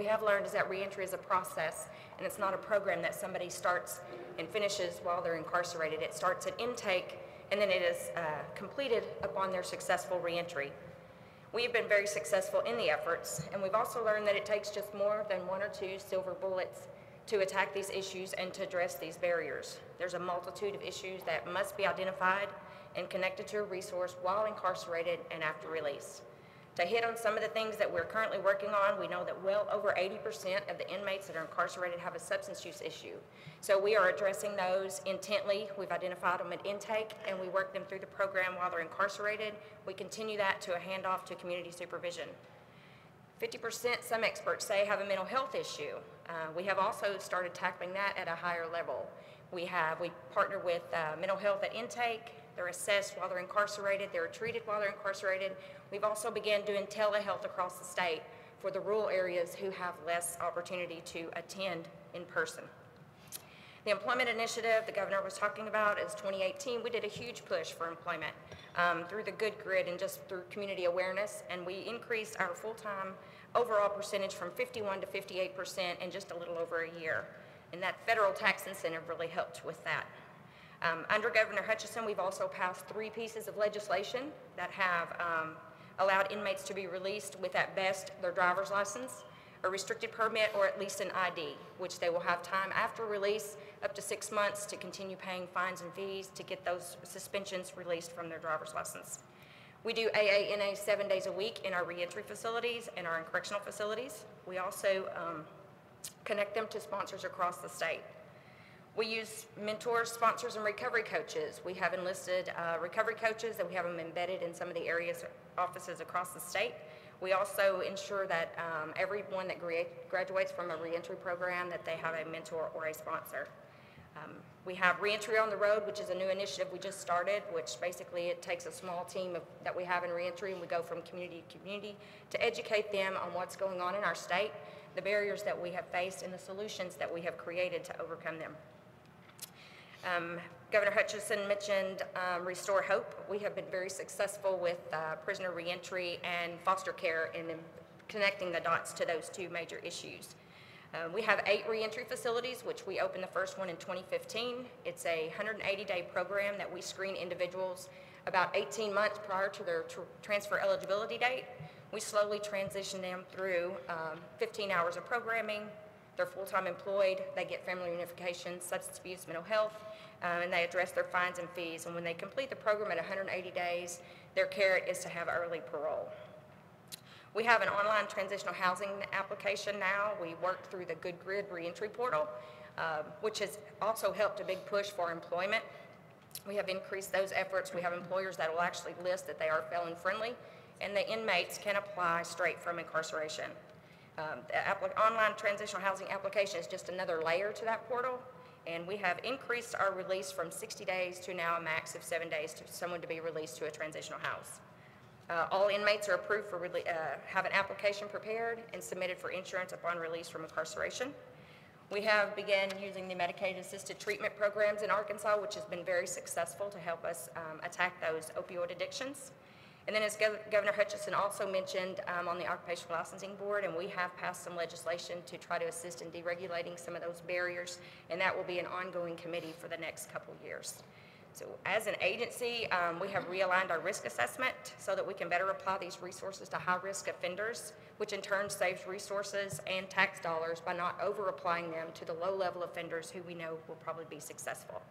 we have learned is that reentry is a process, and it's not a program that somebody starts and finishes while they're incarcerated. It starts at intake, and then it is uh, completed upon their successful reentry. We've been very successful in the efforts, and we've also learned that it takes just more than one or two silver bullets to attack these issues and to address these barriers. There's a multitude of issues that must be identified and connected to a resource while incarcerated and after release. To hit on some of the things that we're currently working on, we know that well over 80% of the inmates that are incarcerated have a substance use issue. So we are addressing those intently. We've identified them at intake and we work them through the program while they're incarcerated. We continue that to a handoff to community supervision. 50%, some experts say, have a mental health issue. Uh, we have also started tackling that at a higher level. We have, we partner with uh, mental health at intake, they're assessed while they're incarcerated, they're treated while they're incarcerated. We've also begun doing telehealth across the state for the rural areas who have less opportunity to attend in person. The employment initiative the governor was talking about is 2018. We did a huge push for employment um, through the Good Grid and just through community awareness, and we increased our full-time overall percentage from 51 to 58 percent in just a little over a year. And that federal tax incentive really helped with that. Um, under Governor Hutchinson, we've also passed three pieces of legislation that have um, allowed inmates to be released with at best their driver's license, a restricted permit, or at least an ID, which they will have time after release up to six months to continue paying fines and fees to get those suspensions released from their driver's license. We do AANA seven days a week in our reentry facilities and our correctional facilities. We also um, connect them to sponsors across the state. We use mentors, sponsors, and recovery coaches. We have enlisted uh, recovery coaches and we have them embedded in some of the areas, offices across the state. We also ensure that um, everyone that graduates from a reentry program that they have a mentor or a sponsor. Um, we have Reentry on the Road, which is a new initiative we just started, which basically it takes a small team of, that we have in reentry and we go from community to community to educate them on what's going on in our state, the barriers that we have faced, and the solutions that we have created to overcome them. Um, Governor Hutchinson mentioned um, Restore Hope. We have been very successful with uh, prisoner reentry and foster care and connecting the dots to those two major issues. Uh, we have eight reentry facilities, which we opened the first one in 2015. It's a 180-day program that we screen individuals about 18 months prior to their tr transfer eligibility date. We slowly transition them through um, 15 hours of programming. They're full-time employed. They get family reunification, substance abuse, mental health, um, and they address their fines and fees. And when they complete the program at 180 days, their carrot is to have early parole. We have an online transitional housing application now. We work through the Good Grid reentry portal, uh, which has also helped a big push for employment. We have increased those efforts. We have employers that will actually list that they are felon friendly, and the inmates can apply straight from incarceration. Um, the online transitional housing application is just another layer to that portal, and we have increased our release from 60 days to now a max of seven days to someone to be released to a transitional house. Uh, all inmates are approved for, uh, have an application prepared and submitted for insurance upon release from incarceration. We have begun using the Medicaid assisted treatment programs in Arkansas, which has been very successful to help us um, attack those opioid addictions. And then as Gov Governor Hutchinson also mentioned um, on the Occupational Licensing Board, and we have passed some legislation to try to assist in deregulating some of those barriers, and that will be an ongoing committee for the next couple years. So as an agency, um, we have realigned our risk assessment so that we can better apply these resources to high-risk offenders, which in turn saves resources and tax dollars by not over-applying them to the low-level offenders who we know will probably be successful.